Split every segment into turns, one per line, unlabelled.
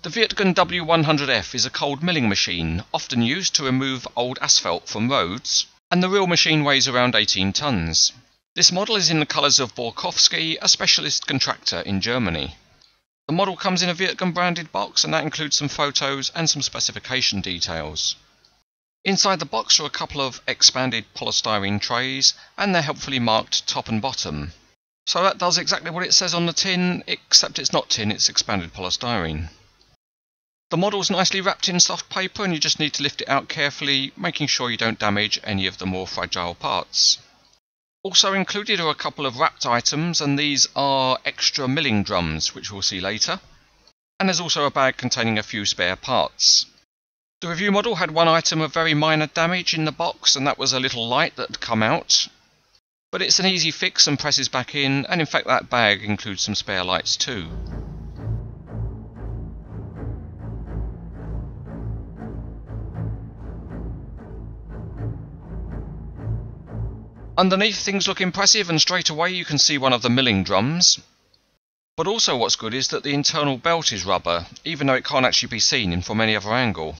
The Wirtgen W100F is a cold milling machine, often used to remove old asphalt from roads, and the real machine weighs around 18 tons. This model is in the colours of Borkowski, a specialist contractor in Germany. The model comes in a Wirtgen branded box and that includes some photos and some specification details. Inside the box are a couple of expanded polystyrene trays and they're helpfully marked top and bottom. So that does exactly what it says on the tin, except it's not tin, it's expanded polystyrene. The model's nicely wrapped in soft paper and you just need to lift it out carefully, making sure you don't damage any of the more fragile parts. Also included are a couple of wrapped items and these are extra milling drums, which we'll see later. And there's also a bag containing a few spare parts. The review model had one item of very minor damage in the box and that was a little light that had come out. But it's an easy fix and presses back in and in fact that bag includes some spare lights too. Underneath things look impressive and straight away you can see one of the milling drums. But also what's good is that the internal belt is rubber, even though it can't actually be seen from any other angle.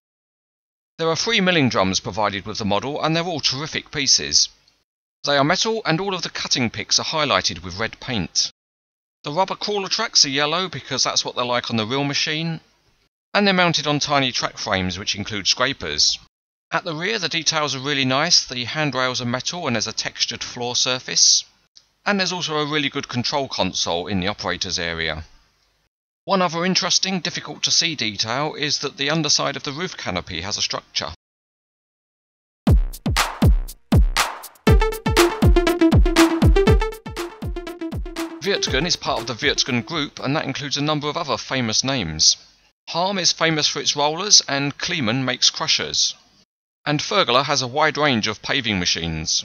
There are three milling drums provided with the model and they're all terrific pieces. They are metal and all of the cutting picks are highlighted with red paint. The rubber crawler tracks are yellow because that's what they're like on the real machine, and they're mounted on tiny track frames which include scrapers. At the rear the details are really nice, the handrails are metal and there's a textured floor surface. And there's also a really good control console in the operator's area. One other interesting, difficult to see detail is that the underside of the roof canopy has a structure. Wirtgen is part of the Wirtgen Group and that includes a number of other famous names. Hamm is famous for its rollers and Kleemann makes crushers. And Vögele has a wide range of paving machines.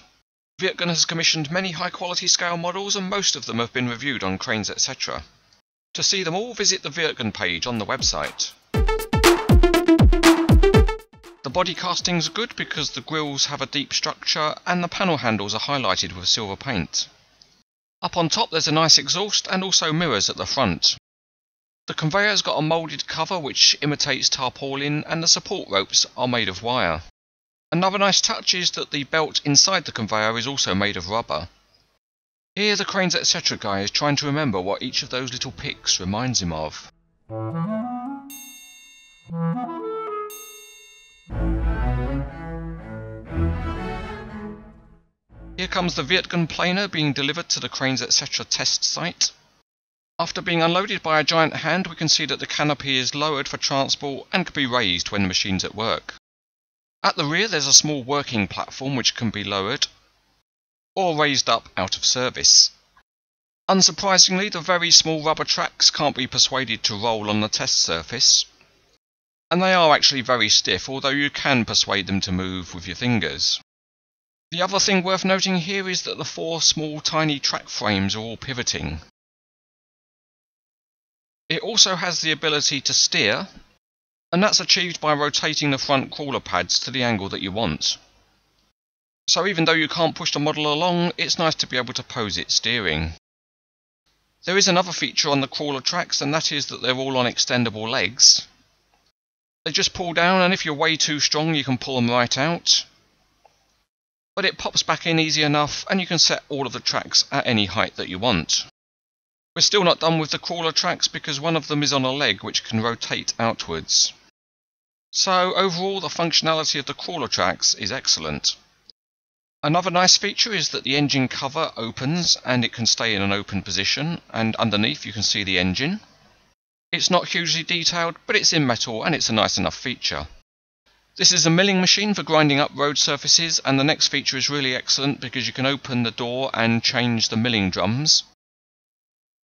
Wirtgen has commissioned many high quality scale models and most of them have been reviewed on cranes etc. To see them all visit the Wirtgen page on the website. The body castings are good because the grills have a deep structure and the panel handles are highlighted with silver paint. Up on top there's a nice exhaust and also mirrors at the front. The conveyor's got a moulded cover which imitates tarpaulin and the support ropes are made of wire. Another nice touch is that the belt inside the conveyor is also made of rubber. Here the Cranes etc guy is trying to remember what each of those little picks reminds him of. Here comes the Wirtgen planer being delivered to the Cranes etc test site. After being unloaded by a giant hand we can see that the canopy is lowered for transport and can be raised when the machine's at work. At the rear there's a small working platform which can be lowered or raised up out of service. Unsurprisingly, the very small rubber tracks can't be persuaded to roll on the test surface, and they are actually very stiff, although you can persuade them to move with your fingers. The other thing worth noting here is that the four small tiny track frames are all pivoting. It also has the ability to steer, and that's achieved by rotating the front crawler pads to the angle that you want. So even though you can't push the model along, it's nice to be able to pose it steering. There is another feature on the crawler tracks and that is that they're all on extendable legs. They just pull down and if you're way too strong you can pull them right out. But it pops back in easy enough and you can set all of the tracks at any height that you want. We're still not done with the crawler tracks because one of them is on a leg which can rotate outwards. So overall the functionality of the crawler tracks is excellent. Another nice feature is that the engine cover opens and it can stay in an open position and underneath you can see the engine. It's not hugely detailed but it's in metal and it's a nice enough feature. This is a milling machine for grinding up road surfaces and the next feature is really excellent because you can open the door and change the milling drums.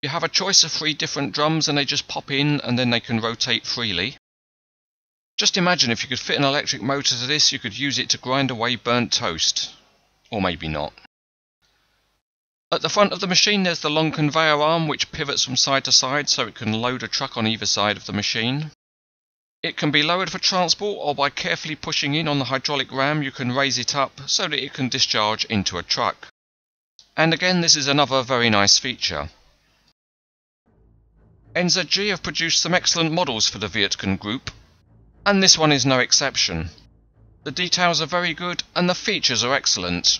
You have a choice of three different drums and they just pop in and then they can rotate freely. Just imagine if you could fit an electric motor to this, you could use it to grind away burnt toast. Or maybe not. At the front of the machine there's the long conveyor arm which pivots from side to side so it can load a truck on either side of the machine. It can be lowered for transport or by carefully pushing in on the hydraulic ram you can raise it up so that it can discharge into a truck. And again this is another very nice feature. NZG have produced some excellent models for the Wirtgen group, and this one is no exception. The details are very good and the features are excellent.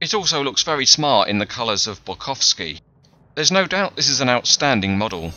It also looks very smart in the colours of Borkowski. There's no doubt this is an outstanding model.